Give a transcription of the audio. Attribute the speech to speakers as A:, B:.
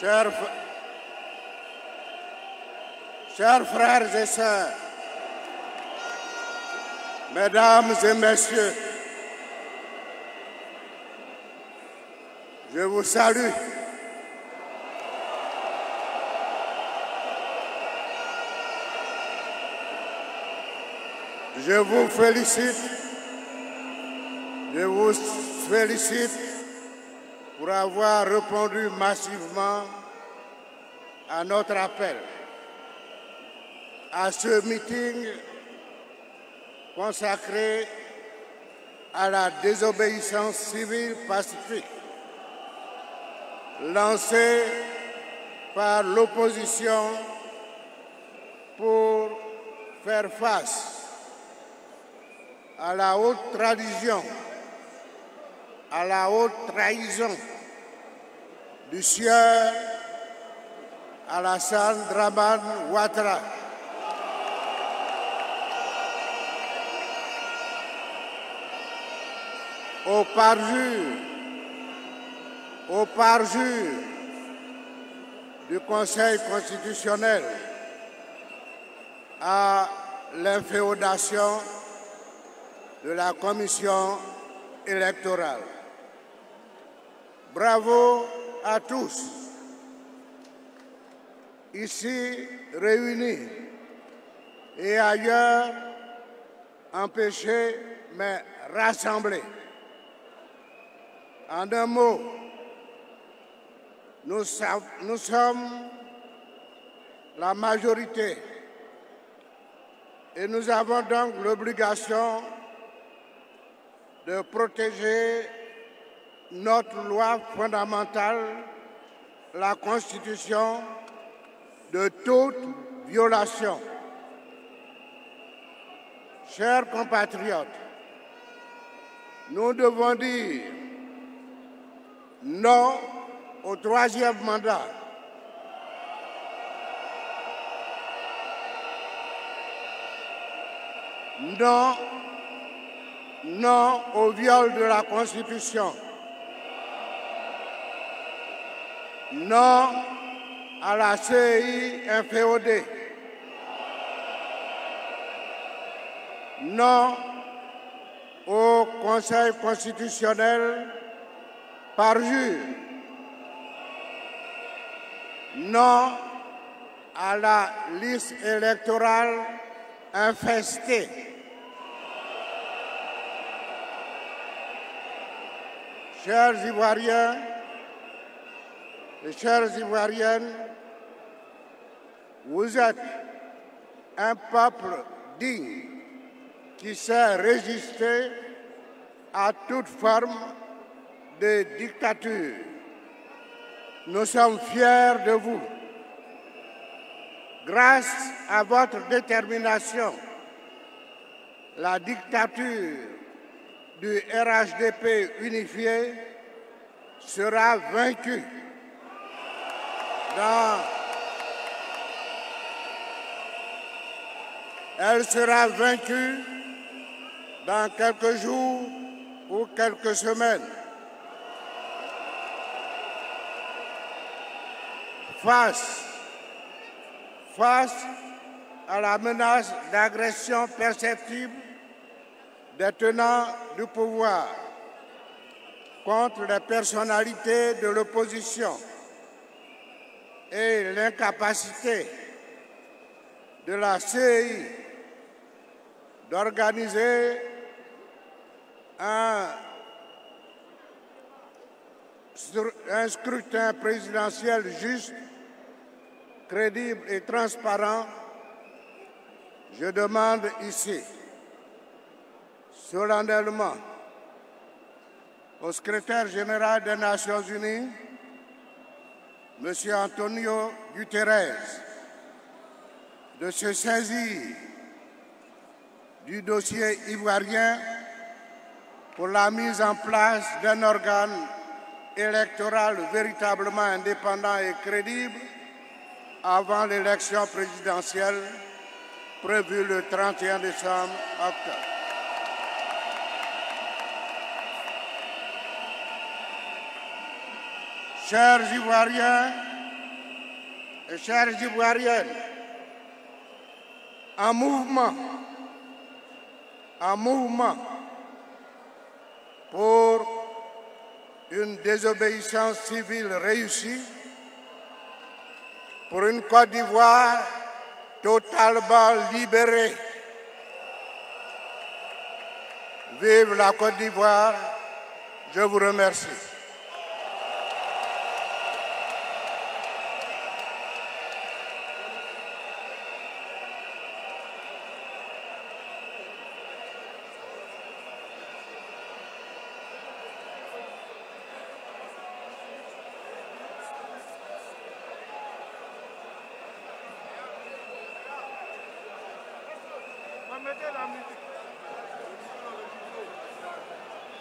A: Chers, chers frères et sœurs, mesdames et messieurs, je vous salue. Je vous félicite. Je vous félicite pour avoir répondu massivement à notre appel. À ce meeting consacré à la désobéissance civile pacifique lancé par l'opposition pour faire face à la haute tradition, à la haute trahison du sieur Alassane Draman Ouattara. Au parjure, au parjure du Conseil constitutionnel à l'inféodation de la commission électorale. Bravo à tous, ici réunis et ailleurs empêchés mais rassemblés. En un mot, nous, nous sommes la majorité et nous avons donc l'obligation de protéger notre loi fondamentale, la Constitution, de toute violation. Chers compatriotes, nous devons dire non au troisième mandat. Non, non au viol de la Constitution. Non à la CI inféodée. Non au Conseil constitutionnel parjure. Non à la liste électorale infestée. Chers Ivoiriens et chères Ivoiriennes, vous êtes un peuple digne qui sait résister à toute forme de dictature. Nous sommes fiers de vous. Grâce à votre détermination, la dictature du RHDP unifié sera vaincue. Elle sera vaincue dans quelques jours ou quelques semaines. Face, face à la menace d'agression perceptible des tenants du pouvoir contre les personnalités de l'opposition et l'incapacité de la CI d'organiser un, un scrutin présidentiel juste, crédible et transparent, je demande ici solennellement au secrétaire général des Nations Unies, M. Antonio Guterres, de se saisir du dossier ivoirien pour la mise en place d'un organe électoral véritablement indépendant et crédible avant l'élection présidentielle prévue le 31 décembre octobre. Chers Ivoiriens et chères Ivoiriennes, en mouvement, en mouvement pour une désobéissance civile réussie, pour une Côte d'Ivoire totalement libérée. Vive la Côte d'Ivoire, je vous remercie.
B: রাজনীতি